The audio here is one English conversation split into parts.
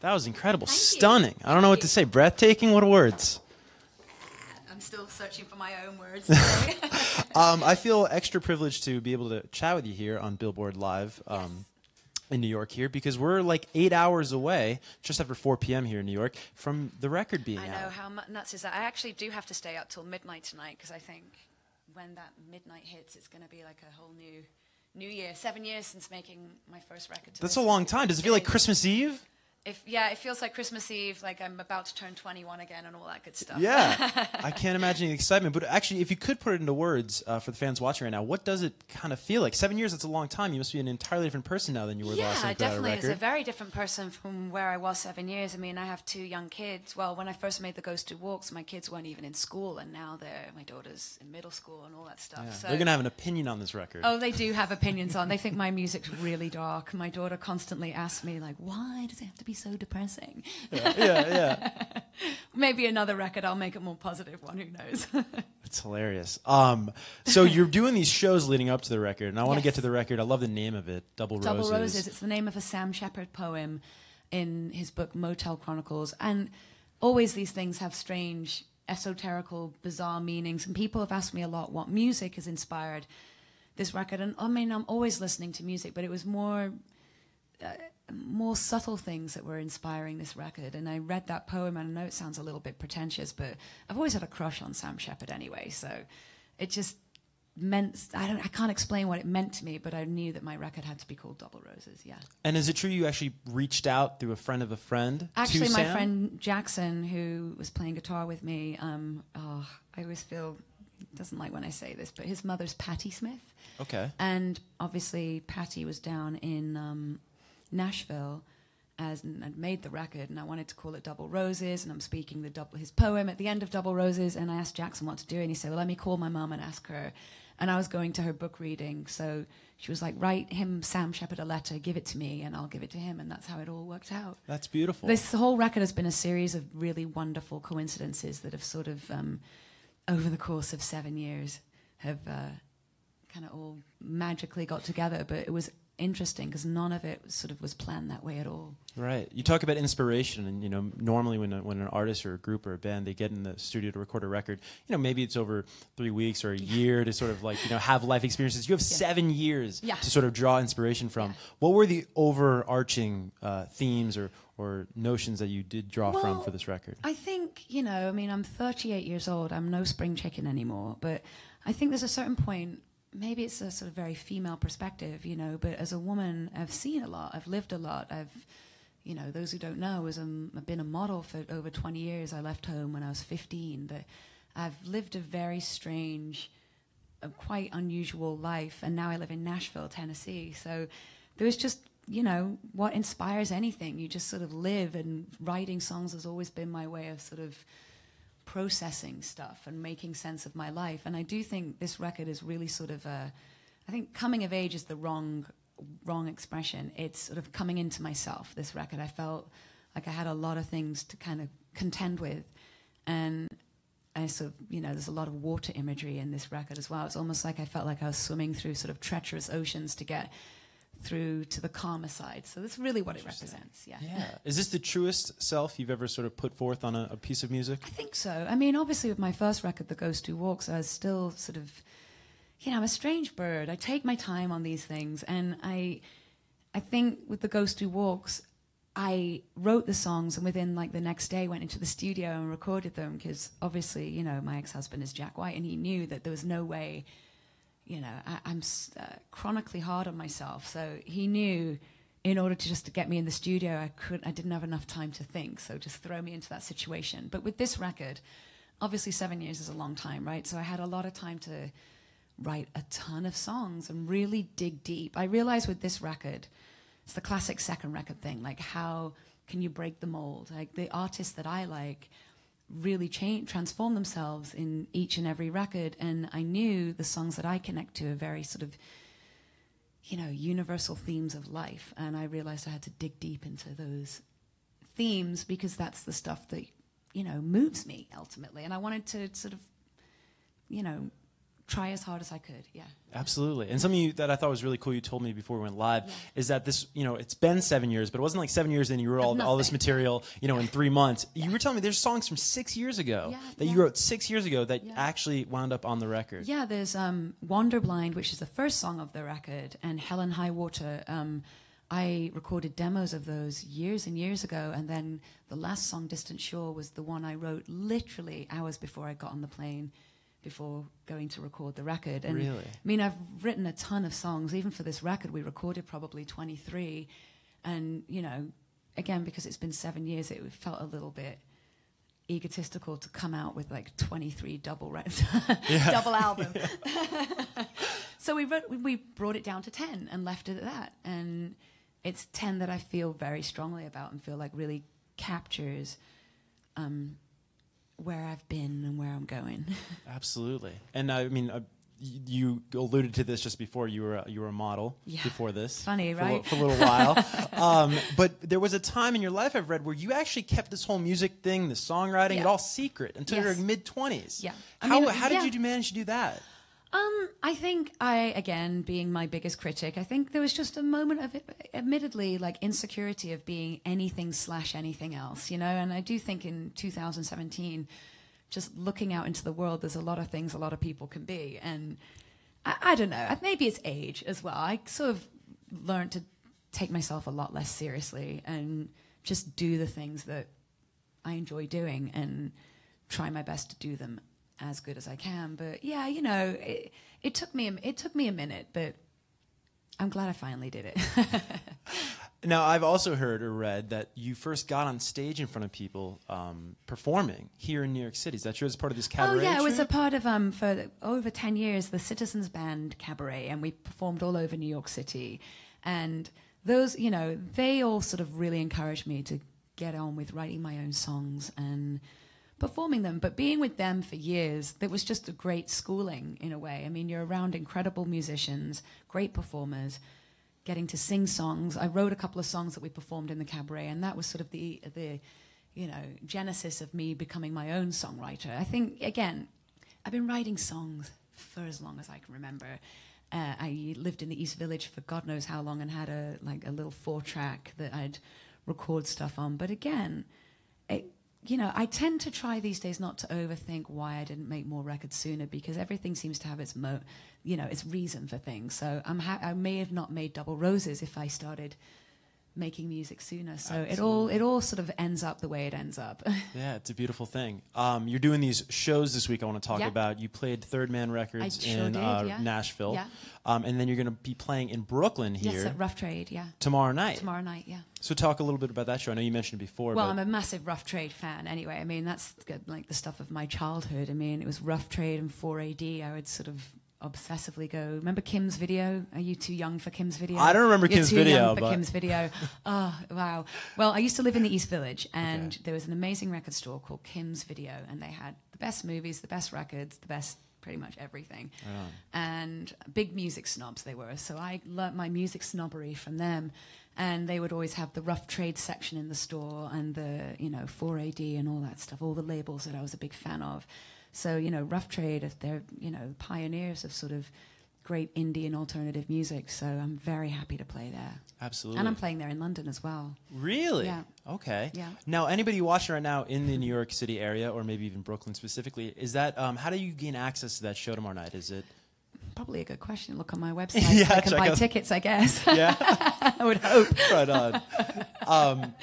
That was incredible. Thank you. Stunning. I don't know what to say. Breathtaking. What words? I'm still searching for my own words. Um, I feel extra privileged to be able to chat with you here on Billboard Live um, in New York here because we're like eight hours away, just after 4 p.m. here in New York, from the record being I out. know how nuts is that. I actually do have to stay up till midnight tonight because I think when that midnight hits, it's going to be like a whole new new year. Seven years since making my first record. That's a long time. Does it feel like. Christmas Eve? If yeah, it feels like Christmas Eve, like I'm about to turn 21 again and all that good stuff. Yeah, I can't imagine the excitement. But actually, if you could put it into words uh, for the fans watching right now, what does it kind of feel like? Seven years, that's a long time. You must be an entirely different person now than you were the last time Yeah, you put out a definitely. It's a very different person from where I was seven years. I mean, I have two young kids. Well, when I first made the Ghost Who Walks, my kids weren't even in school, and now they're my daughter's in middle school and all that stuff. Yeah. So They're gonna have an opinion on this record. Oh, they do have opinions on. They think my music's really dark. My daughter constantly asks me, like, "Why does it have to be so depressing?" yeah, yeah. Maybe another record, I'll make it more positive one. Who knows? It's hilarious. Um, so you're doing these shows leading up to the record, and I want to Yes. get to the record. I love the name of it, Double, Double Roses. Double Roses. It's the name of a Sam Shepard poem in his book Motel Chronicles. And always these things have strange, esoterical, bizarre meanings. And people have asked me a lot what music has inspired this record. And I mean, I'm always listening to music, but it was more. Uh, more subtle things that were inspiring this record, and I read that poem. And I know it sounds a little bit pretentious, but I've always had a crush on Sam Shepard anyway. So it just meant I don't I can't explain what it meant to me, but I knew that my record had to be called Double Roses. Yeah. And is it true you actually reached out through a friend of a friend? Actually, my Sam? friend Jackson, who was playing guitar with me, um, oh, I always feel doesn't like when I say this, but his mother's Patti Smith, Okay. and obviously Patti was down in um, Nashville. As and I'd made the record, and I wanted to call it Double Roses, and I'm speaking the double his poem at the end of Double Roses, and I asked Jackson what to do, and he said, "Well, let me call my mum and ask her." And I was going to her book reading, so she was like, "Write him Sam Shepard a letter, give it to me, and I'll give it to him," and that's how it all worked out. That's beautiful. This whole record has been a series of really wonderful coincidences that have sort of, um, over the course of seven years, have uh, kind of all magically got together. But it was interesting because none of it sort of was planned that way at all. Right. You talk about inspiration, and you know, normally when a, when an artist or a group or a band they get in the studio to record a record, you know, maybe it's over three weeks or a year to sort of like you know have life experiences. You have seven years Yeah. to sort of draw inspiration from. Yeah. What were the overarching uh, themes or or notions that you did draw from for this record? I think, you know, I mean, I'm 38 years old. I'm no spring chicken anymore. But I think there's a certain point, maybe it's a sort of very female perspective, you know, but as a woman, I've seen a lot, I've lived a lot. I've, you know, those who don't know, was um, I've been a model for over 20 years. I left home when I was 15. But I've lived a very strange, a quite unusual life. And now I live in Nashville, Tennessee. So there was just, you know, what inspires anything. You just sort of live, and writing songs has always been my way of sort of processing stuff and making sense of my life. And I do think this record is really sort of a, I think coming of age is the wrong, wrong expression. It's sort of coming into myself. This record, I felt like I had a lot of things to kind of contend with, and I sort of, you know, there's a lot of water imagery in this record as well. It's almost like I felt like I was swimming through sort of treacherous oceans to get through to the calmer side. So that's really what it represents. Yeah. yeah. Is this the truest self you've ever sort of put forth on a, a piece of music? I think so. I mean, obviously, with my first record, The Ghost Who Walks, I was still sort of, you know, I'm a strange bird. I take my time on these things, and I, I think with The Ghost Who Walks, I wrote the songs, and within like the next day, went into the studio and recorded them because obviously, you know, my ex-husband is Jack White, and he knew that there was no way, you know, I, I'm s- uh, chronically hard on myself, so he knew in order to just to get me in the studio, I couldn't, I didn't have enough time to think, so just throw me into that situation. But with this record, obviously seven years is a long time, right? So I had a lot of time to write a ton of songs and really dig deep. I realized with this record, it's the classic second record thing, like how can you break the mold? Like the artists that I like really change, transform themselves in each and every record, and I knew the songs that I connect to are very sort of you know, universal themes of life. And I realized I had to dig deep into those themes because that's the stuff that, you know, moves me ultimately. And I wanted to sort of, you know, try as hard as I could. Yeah. Absolutely. And something you, that I thought was really cool you told me before we went live Yeah. is that this, you know, it's been seven years, but it wasn't like seven years and you wrote all, all this material, you know, in three months. You were telling me there's songs from six years ago Yeah, that you wrote six years ago that Yeah. actually wound up on the record. Yeah, there's um, Wonder Blind, which is the first song of the record, and Hell and High Water. Um, I recorded demos of those years and years ago, and then the last song, Distant Shore, was the one I wrote literally hours before I got on the plane, before going to record the record. And Really? I mean, I've written a ton of songs. Even for this record, we recorded probably 23, and you know, again because it's been seven years, it felt a little bit egotistical to come out with like 23 double re- double album. so we wrote, we brought it down to 10 and left it at that. And it's 10 that I feel very strongly about and feel like really captures um, where I've been and where I'm going. Absolutely. And I mean, uh, you alluded to this just before you were a, you were a model Yeah. before this. Funny, for a right? For a little while. um, but there was a time in your life I've read where you actually kept this whole music thing, the songwriting, it all secret until Yes. your mid twenties. Yeah. I How, mean, how did yeah. you manage to do that? Um, I think I, again, being my biggest critic, I think there was just a moment of, admittedly, like insecurity of being anything slash anything else, you know. And I do think in 2017, just looking out into the world, there's a lot of things a lot of people can be, and I, I don't know. Maybe it's age as well. I sort of learned to take myself a lot less seriously and just do the things that I enjoy doing and try my best to do them as good as I can. But yeah, you know, it, it took me a, it took me a minute, but I'm glad I finally did it. Now, I've also heard or read that you first got on stage in front of people um, performing here in New York City. Is that true? As part of this oh cabaret? yeah, it was a part of um for over ten years the Citizens Band Cabaret, and we performed all over New York City, and those you know they all sort of really encouraged me to get on with writing my own songs and performing them. But being with them for years, that was just a great schooling in a way. I mean, you're around incredible musicians, great performers. Getting to sing songs, I wrote a couple of songs that we performed in the cabaret, and that was sort of the the you know, genesis of me becoming my own songwriter. I think, again, I've been writing songs for as long as I can remember. Uh, I lived in the East Village for God knows how long and had a like a little four track that I'd record stuff on. But again, it, you know, I tend to try these days not to overthink why I didn't make more records sooner because everything seems to have its mo, you know, its reason for things. So I'm ha- I may have not made Double Roses if I started making music sooner. So it all it all sort of ends up the way it ends up. Yeah, it's a beautiful thing. Um, you're doing these shows this week. I want to talk Yeah. about. You played Third Man Records sure in did, uh, yeah. Nashville, Yeah. um, and then you're going to be playing in Brooklyn yes, here at Rough Trade, yeah. tomorrow night. Tomorrow night, yeah. So talk a little bit about that show. I know you mentioned it before. Well, I'm a massive Rough Trade fan anyway. I mean, that's good, like the stuff of my childhood. I mean, it was Rough Trade and 4AD. I would sort of obsessively go. Remember Kim's video? Are you too young for Kim's video? I don't remember You're Kim's too video, young for but- Kim's video. oh, wow. Well, I used to live in the East Village, and Okay. there was an amazing record store called Kim's Video, and they had the best movies, the best records, the best pretty much everything. On. And big music snobs they were. So I learnt my music snobbery from them. And they would always have the rough trade section in the store and the, you know, 4AD and all that stuff, all the labels that I was a big fan of. So, you know, rough Trade, they're, you know, pioneers of sort of great indie and alternative music. So I'm very happy to play there. Absolutely. And I'm playing there in London as well. Really? Yeah. Okay. Yeah. Now, anybody watching right now in the New York City area, or maybe even Brooklyn specifically, is that um, how do you gain access to that show tomorrow night? Is it? Probably a good question. Look on my website. Yeah, I can buy out- tickets, I guess. Yeah. I would hope. right on. Um,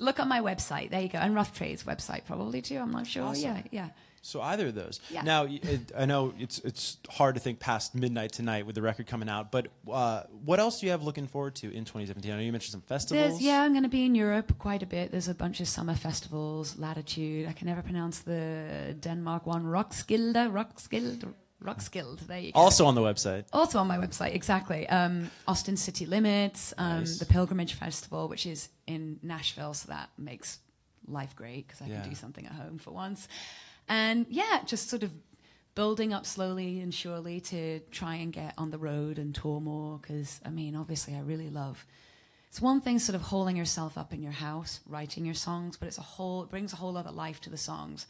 Look on my website. There you go. And Rough Trade's website probably too. I'm not sure. Awesome. Yeah, yeah. So either of those. Yeah. Now, it, I know it's it's hard to think past midnight tonight with the record coming out, but uh, what else do you have looking forward to in 2017? I know you mentioned some festivals. There's, yeah, I'm going to be in Europe quite a bit. There's a bunch of summer festivals, Latitude. I can never pronounce the Denmark one. Roskilde, Roskilde, Roskilde. There you go. Also on the website. Also on my website, exactly. Um, Austin City Limits, um, Nice. the Pilgrimage Festival, which is in Nashville, so that makes life great because I Yeah. can do something at home for once. And yeah, just sort of building up slowly and surely to try and get on the road and tour more because, I mean, obviously, I really love. It's one thing sort of holding yourself up in your house, writing your songs, but it's a whole, it brings a whole other life to the songs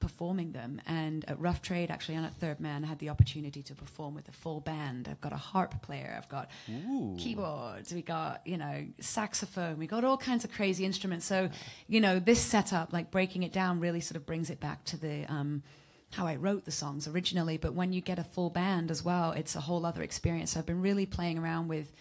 performing them. And at Rough Trade, actually, and at Third Man, I had the opportunity to perform with a full band. I've got a harp player, I've got Ooh. keyboards, we got, you know, saxophone, we got all kinds of crazy instruments. So, you know, this setup, like breaking it down, really sort of brings it back to the. Um, how I wrote the songs originally, but when you get a full band as well, it's a whole other experience. So I've been really playing around with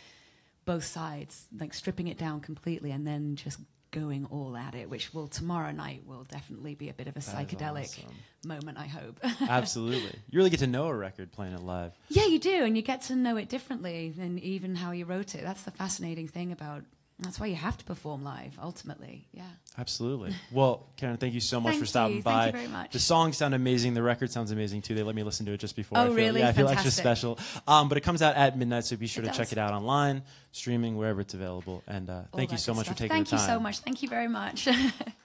both sides, like stripping it down completely and then just going all at it, which will tomorrow night will definitely be a bit of a That psychedelic awesome. moment, I hope. Absolutely. You really get to know a record playing it live. yeah, you do, and you get to know it differently than even how you wrote it. That's the fascinating thing about. That's why you have to perform live, ultimately. Yeah. Absolutely. Well, Karen, thank you so much for stopping you. by. Thank you very much. The songs sound amazing. The record sounds amazing too. They let me listen to it just before. Oh, I feel, really? Yeah, I feel extra special. Um, but it comes out at midnight, so be sure It to check it out online, streaming, wherever it's available. And uh, thank you so much stuff. for taking Thank the time. you so much. Thank you very much.